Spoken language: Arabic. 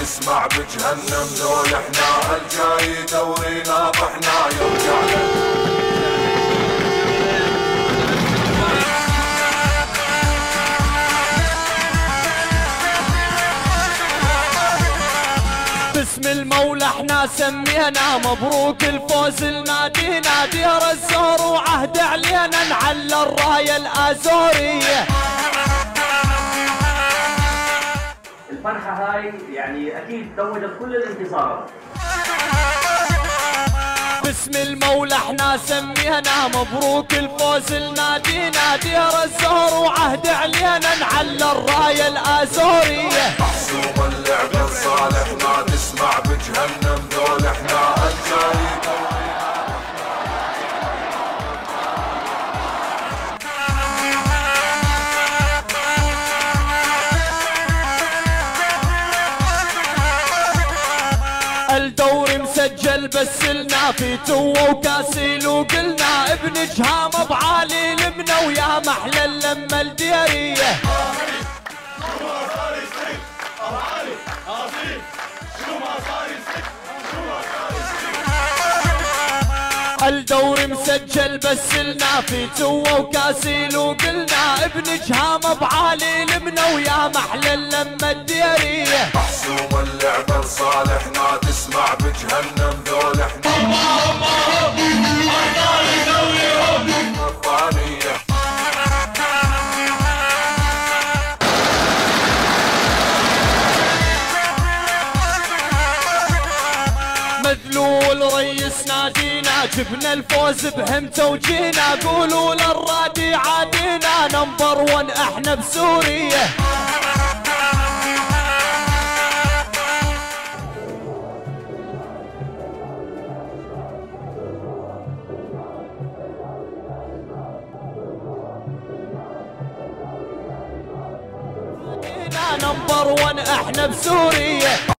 تسمع بجهنم ذول إحنا الجاي دوري ناطحنا يرجع باسم المولى إحنا سمينا مبروك الفوز لنادينا دير الزور وعهد علينا نعلى الرايه الازوريه الفرحة هاي يعني أكيد توجت كل الانتصارات. باسم المولى إحنا سمينا مبروك الفوز لنادينا دير الزهر وعهد علينا نعلى الراية الآزورية. اللعب الصالح ما تسمع بجهنم ذول إحنا الجاي دوري الدوري مسجل بس لنا في تو وكاسيل وقلنا ابن جهام بعالي لمنا ويا محلى لما الديريه الدوري مسجل بس لنا في تو وكاسيل وقلنا ابن جهام بعالي لمنا ويا محلى محسوم الصالح ما تسمع بجهنم ذول إحنا. الثانية مذلول ريس نادينا جبنا الفوز بهمته وجينا. قولوا للرادي عادينا نمبر ون إحنا بسوريا. نمبر ون إحنا بسوريا.